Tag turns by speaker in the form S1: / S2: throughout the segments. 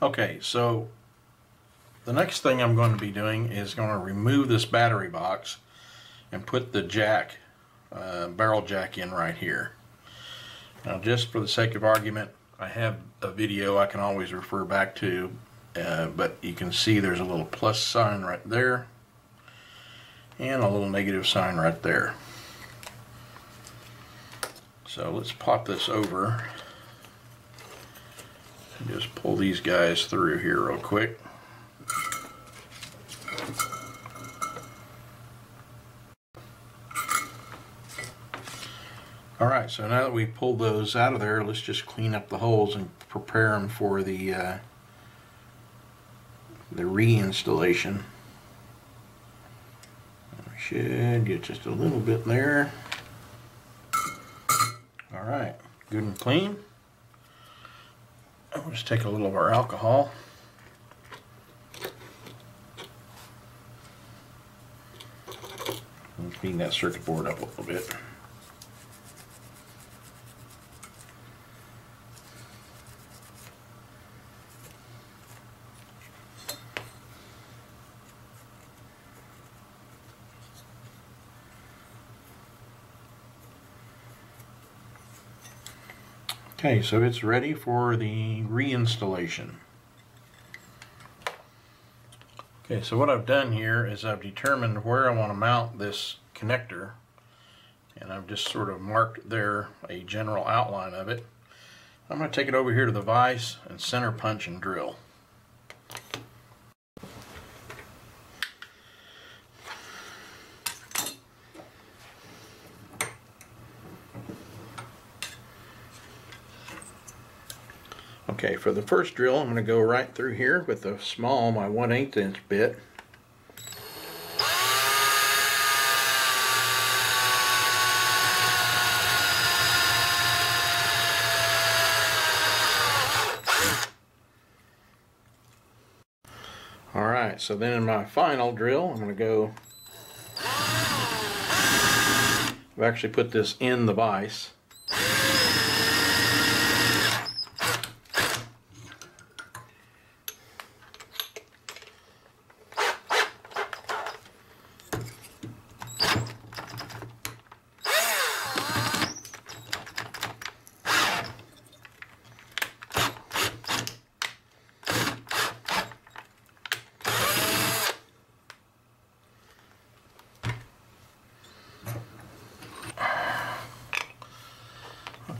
S1: Okay, so the next thing I'm going to be doing is going to remove this battery box and put the jack, uh, barrel jack in right here. Now just for the sake of argument, I have a video I can always refer back to, uh, but you can see there's a little plus sign right there and a little negative sign right there. So let's pop this over just pull these guys through here real quick. Alright, so now that we've pulled those out of there, let's just clean up the holes and prepare them for the uh, the reinstallation. We should get just a little bit there. Alright, good and clean. We'll just take a little of our alcohol. Clean that circuit board up a little bit. Okay, so it's ready for the reinstallation. Okay, so what I've done here is I've determined where I want to mount this connector and I've just sort of marked there a general outline of it. I'm going to take it over here to the vise and center punch and drill. Okay, for the first drill, I'm going to go right through here with the small, my 1 8 inch bit. Alright, so then in my final drill, I'm going to go... I've actually put this in the vise.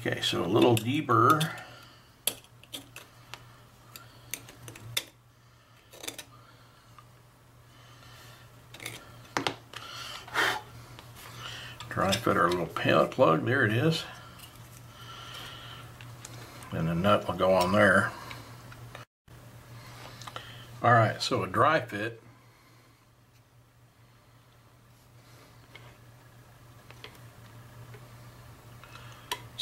S1: Okay, so a little deeper. Try put our little pallet plug, there it is. And the nut will go on there. Alright, so a dry fit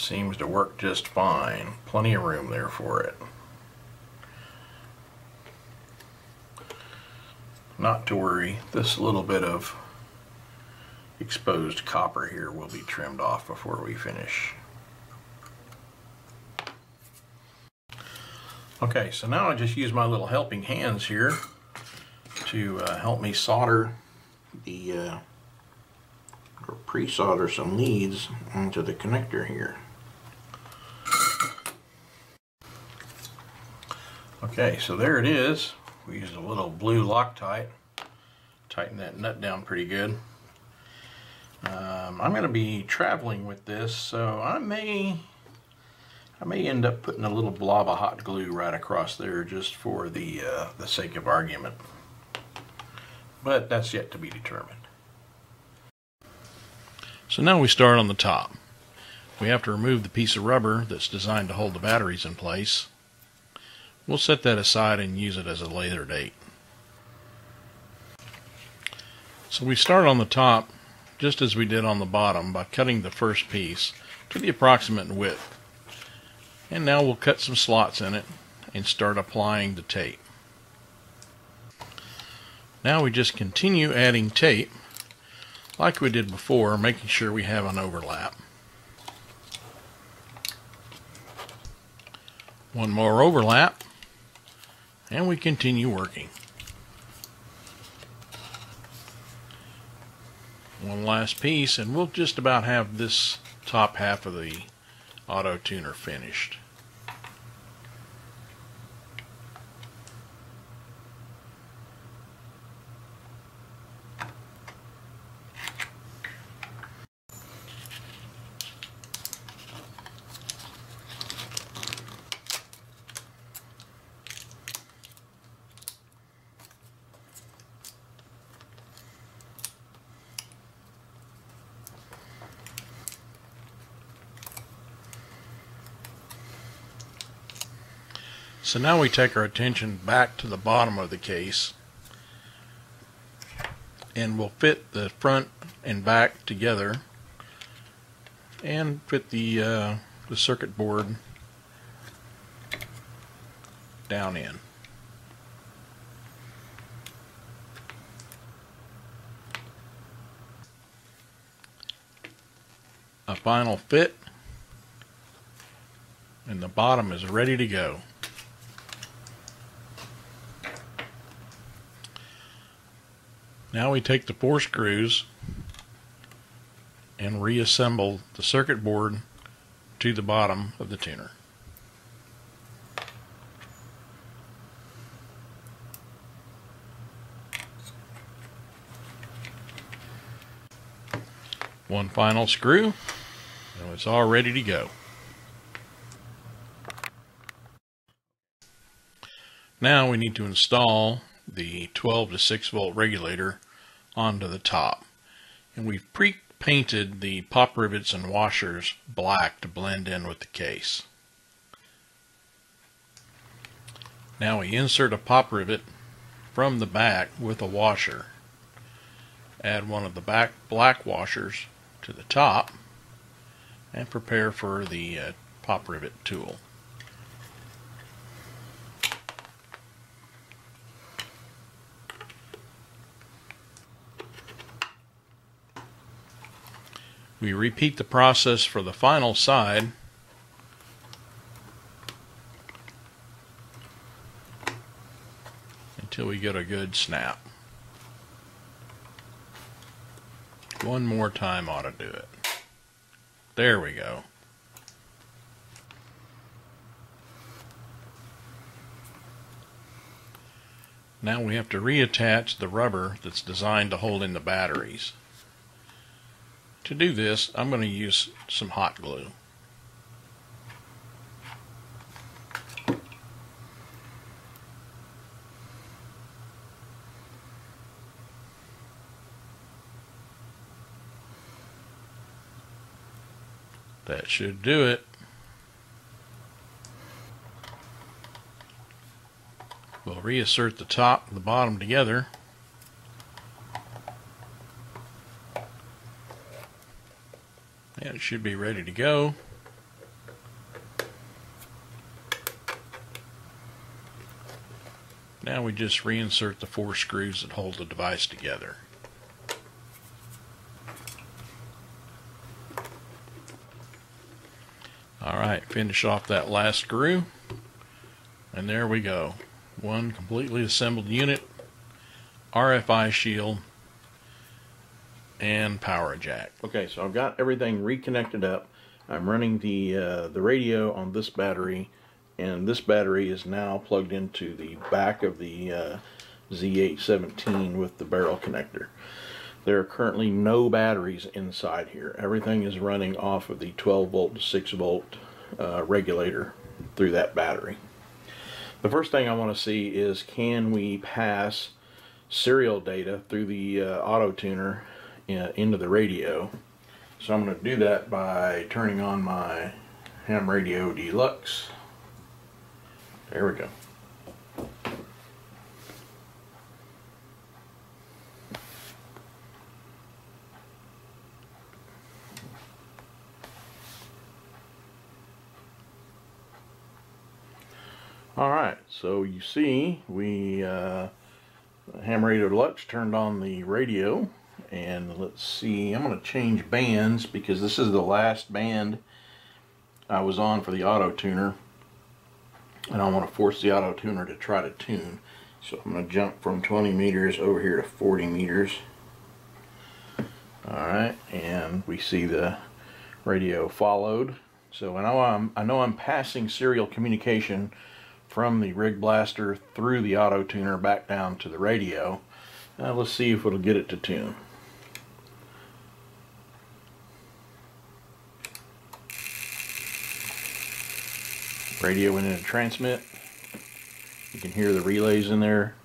S1: seems to work just fine. Plenty of room there for it. Not to worry, this little bit of exposed copper here will be trimmed off before we finish. Okay, so now I just use my little helping hands here to uh, help me solder the uh, pre-solder some leads onto the connector here. Okay, so there it is. We used a little blue Loctite. Tighten that nut down pretty good. Um, I'm going to be traveling with this, so I may I may end up putting a little blob of hot glue right across there just for the uh, the sake of argument. But that's yet to be determined. So now we start on the top. We have to remove the piece of rubber that's designed to hold the batteries in place. We'll set that aside and use it as a later date. So we start on the top just as we did on the bottom by cutting the first piece to the approximate width. And now we'll cut some slots in it and start applying the tape. Now we just continue adding tape like we did before, making sure we have an overlap. One more overlap And we continue working. One last piece and we'll just about have this top half of the auto tuner finished. So now we take our attention back to the bottom of the case and we'll fit the front and back together and fit the, uh, the circuit board down in. A final fit and the bottom is ready to go. Now we take the four screws and reassemble the circuit board to the bottom of the tuner. One final screw and it's all ready to go. Now we need to install the 12 to 6 volt regulator onto the top. And we've pre-painted the pop rivets and washers black to blend in with the case. Now we insert a pop rivet from the back with a washer. Add one of the back black washers to the top and prepare for the uh, pop rivet tool. We repeat the process for the final side. Until we get a good snap. One more time ought to do it. There we go. Now we have to reattach the rubber that's designed to hold in the batteries. To do this, I'm going to use some hot glue. That should do it. We'll reassert the top and the bottom together. It should be ready to go. Now we just reinsert the four screws that hold the device together. Alright, finish off that last screw. And there we go. One completely assembled unit, RFI shield, and power jack. Okay, so I've got everything reconnected up. I'm running the uh, the radio on this battery, and this battery is now plugged into the back of the uh, Z817 with the barrel connector. There are currently no batteries inside here. Everything is running off of the 12 volt to 6 volt uh, regulator through that battery. The first thing I want to see is can we pass serial data through the uh, auto tuner into the radio. So I'm going to do that by turning on my ham radio deluxe. There we go. Alright, so you see we uh, Ham Radio Deluxe turned on the radio and let's see I'm going to change bands because this is the last band I was on for the auto tuner and I want to force the auto tuner to try to tune. So I'm going to jump from 20 meters over here to 40 meters. Alright, and we see the radio followed. So I know I'm, I know I'm passing serial communication from the RigBlaster through the auto tuner back down to the radio. Now let's see if it'll get it to tune. Radio in to transmit. You can hear the relays in there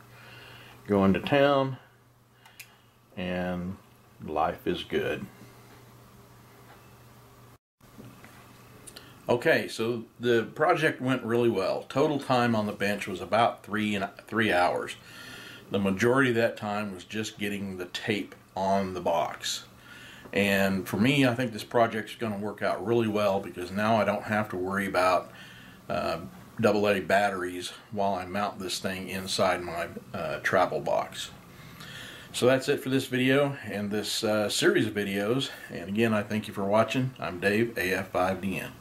S1: going to town and life is good. Okay, so the project went really well. Total time on the bench was about three and three hours. The majority of that time was just getting the tape on the box. And for me, I think this project is going to work out really well because now I don't have to worry about uh, AA batteries while I mount this thing inside my uh, travel box. So that's it for this video and this uh, series of videos. And again, I thank you for watching. I'm Dave, AF5DN.